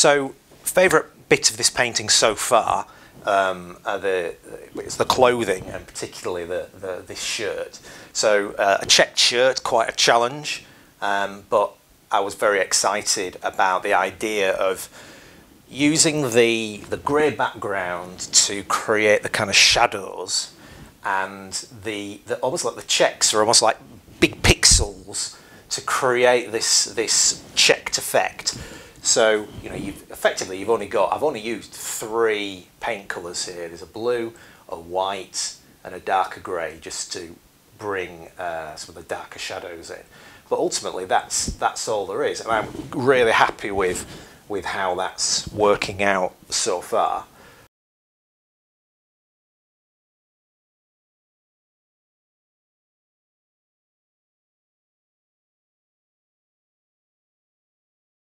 so favourite bit of this painting so far um, are the it's the clothing and particularly the, the this shirt. So uh, a checked shirt, quite a challenge, um, but I was very excited about the idea of using the the grey background to create the kind of shadows and the, the almost like the checks are almost like big pixels to create this this checked effect. So you know you've effectively you've only got I've only used three paint colours here. There's a blue, a white, and a darker grey just to bring uh, some of the darker shadows in. But ultimately that's that's all there is, and I'm really happy with with how that's working out so far.